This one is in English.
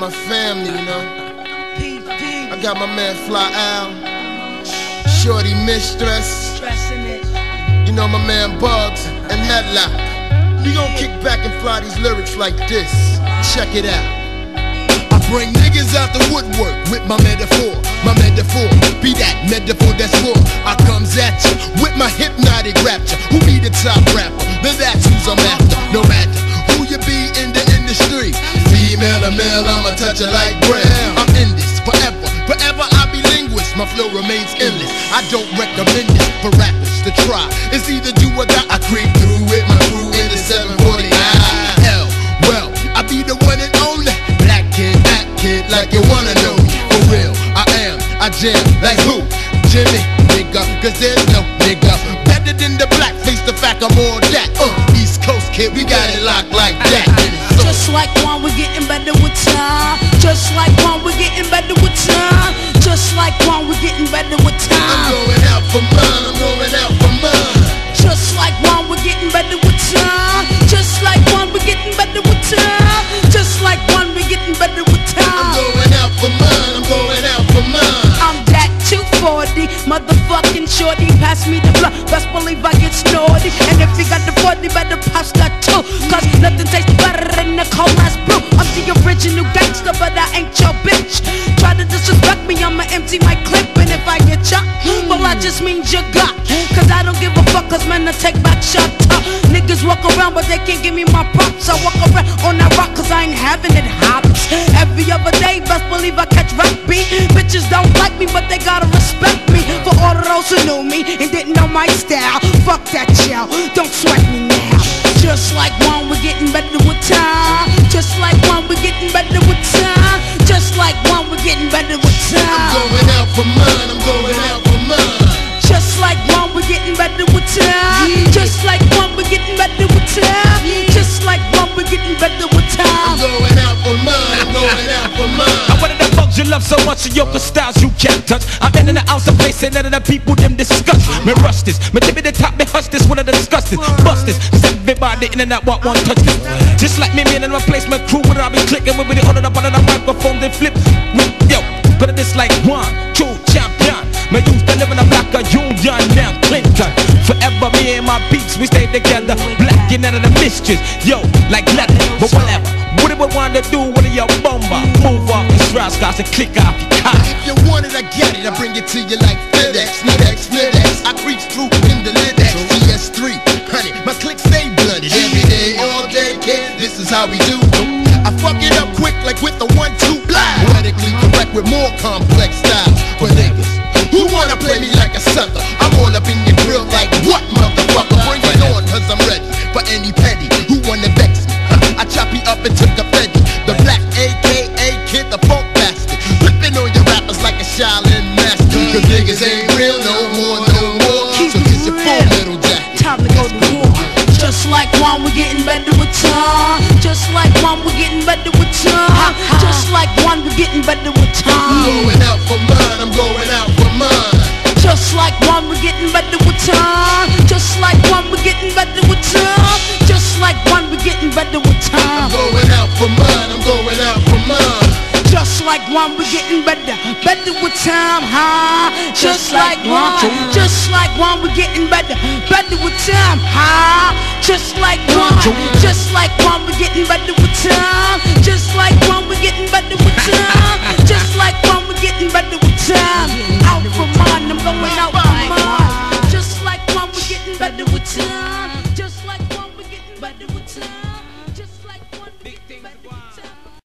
with my family, you know. I got my man Fly Al, Shorty Mistress, you know my man Bugs, and Headlock. We gon' kick back and fly these lyrics like this. Check it out. I bring niggas out the woodwork with my metaphor, my metaphor. Be that metaphor that's war. I comes at you with my hypnotic rapture. Who be the top rapper? Then that's Like bread. I'm in this forever, forever I be linguist. My flow remains endless. I don't recommend it for rappers to try. It's either do or die. I creep through with my crew in the 749. Hell, well, I be the one and only black kid, act kid, like you wanna know me. For real, I am. I jam like who? Jimmy, nigga, cause there's no nigga better than the black face. The fact I'm all like one, we're getting better with time. Just like one, we're getting better with time. Just like one, we're getting better with time. I'm going out for mine. I'm going out for mine. Just like one, we're getting better with time. Just like one, we're getting better with time. Just like one, we're getting better with time. I'm going out for mine. I'm going out for mine. I'm that 240, motherfucking shorty. Pass me the blunt, best believe I get snorty. And if you got the 40, better pass that too. Cause nothing tastes better original gangster, but I ain't your bitch. Try to disrespect me, I'ma empty my clip. And if I get shot, well, I just means you got. Cause I don't give a fuck, cause men, I take back shots. top. niggas walk around, but they can't give me my props. I walk around on that rock, cause I ain't having it hops. Every other day, best believe I catch rap beat. Bitches don't like me, but they gotta respect me. For all of those who knew me love so much of your styles you can't touch. I'm in and out of place and none of the people them discuss. Me rush this, me tip the top, me hush this, one of the disgusting. Bust this, cause everybody in and out want one touch this. Just like me, me and my place, my crew, when I be clicking with it, holding up under the microphone, they flip. Yo, but this like one, two, champion. Me used to live in a block of Union, now Clinton. Forever me and my beats, we stay together. Black and of the mischief. Yo, like leather, but whatever. What do we want to do? Are bomber? Move off the strap scars and click off your car. If you want it, I get it. I bring it to you like FedEx, FedEx, FedEx. I creep through in the Lidex, CS3, honey. My clicks stay blooded every day, all day, kid. This is how we do. I fuck it up quick like with the one-two blind. Poetically correct with more complex Shaolin master. Cause niggas ain't real no more, no more. Keep So kiss your full metal jacket. Time to go to war. Just like one, we're getting better with time. Just like one, we're getting better with time. Just like one, we're getting better with I'm time. going out for mine, I'm going out for mine. Just like one, we're getting better with time. Just like one, we're getting better with time. Just like one, we're getting better with time. I'm going out for mine, I'm going out for mine. Just like one, we're getting better, time, huh? Just like one, just like one, we're getting better, better with time, huh? Just like one, just like one, we're getting better with time.